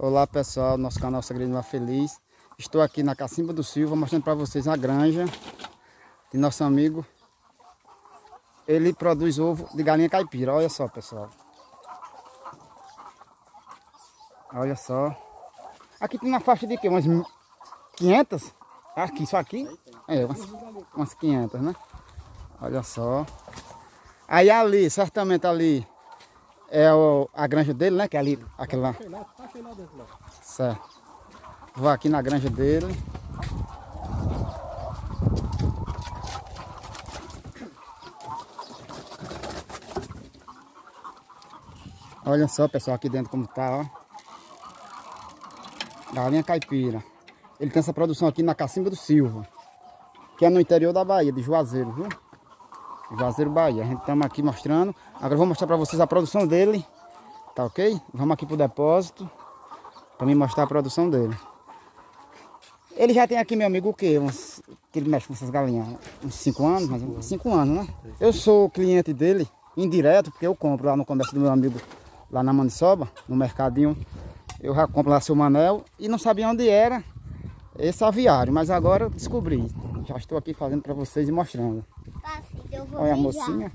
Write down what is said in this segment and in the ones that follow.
Olá pessoal, nosso canal Segredo Feliz Estou aqui na Cacimba do Silva mostrando para vocês a granja de nosso amigo Ele produz ovo de galinha caipira, olha só pessoal Olha só Aqui tem uma faixa de que? Umas 500? Aqui, só aqui? É, umas, umas 500 né? Olha só Aí ali, certamente ali é o, a granja dele, né? Que é ali, aquele lá. Certo. Vou aqui na granja dele. Olha só, pessoal, aqui dentro como tá, ó. Galinha caipira. Ele tem essa produção aqui na Cacimba do Silva. Que é no interior da Bahia, de Juazeiro, viu? Juazeiro Bahia. A gente estamos aqui mostrando. Agora eu vou mostrar para vocês a produção dele. Tá ok? Vamos aqui pro depósito. Para me mostrar a produção dele. Ele já tem aqui, meu amigo, o quê? Uns, que ele mexe com essas galinhas. Uns 5 anos, mais uns 5 anos, né? Eu sou cliente dele, indireto, porque eu compro lá no comércio do meu amigo, lá na Maniçoba, no mercadinho. Eu já compro lá seu Manel e não sabia onde era esse aviário, mas agora descobri. Já estou aqui fazendo para vocês e mostrando. Olha a mocinha.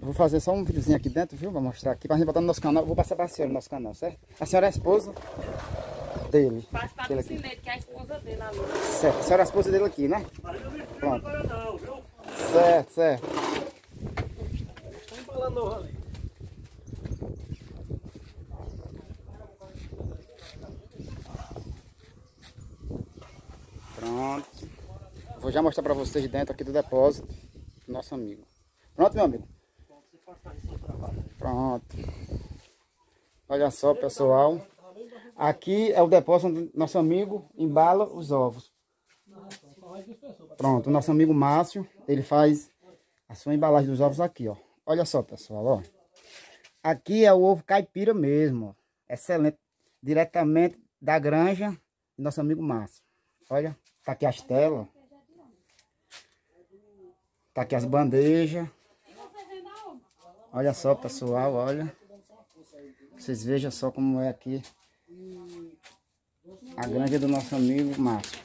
Eu vou fazer só um videozinho aqui dentro, viu? Vou mostrar aqui pra gente botar no nosso canal. Vou passar pra senhora no nosso canal, certo? A senhora é a esposa dele. Faz parte do. Cineiro, que é a esposa dele ali. Certo, a senhora é a esposa dele aqui, né? Pronto. Certo, certo. Pronto. Vou já mostrar pra vocês dentro aqui do depósito do nosso amigo. Pronto, meu amigo? Pronto. Olha só, pessoal. Aqui é o depósito onde nosso amigo embala os ovos. Pronto, o nosso amigo Márcio, ele faz a sua embalagem dos ovos aqui, ó. Olha só, pessoal, ó. Aqui é o ovo caipira mesmo, ó. Excelente. Diretamente da granja do nosso amigo Márcio. Olha, tá aqui as telas. Tá aqui as bandejas. Olha só, pessoal, olha. Vocês vejam só como é aqui a granja do nosso amigo Márcio.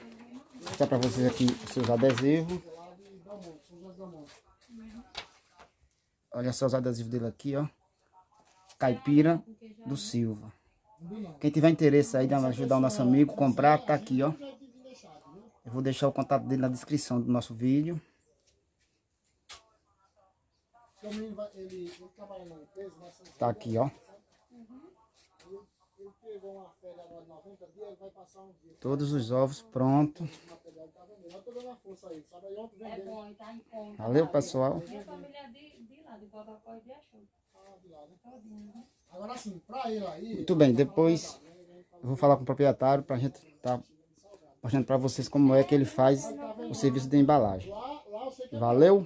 Vou mostrar para vocês aqui os seus adesivos. Olha só os adesivos dele aqui, ó. Caipira do Silva. Quem tiver interesse aí de ajudar o nosso amigo, comprar, tá aqui, ó. Eu vou deixar o contato dele na descrição do nosso vídeo. Tá aqui, ó. Todos os ovos prontos. É bom, tá em conta. Valeu, pessoal. Minha família é de, de lá, de Bodocó de Achou. Agora pra ele aí, Muito bem, depois eu vou falar com o proprietário pra gente tá mostrando pra vocês como é que ele faz o serviço de embalagem. Valeu?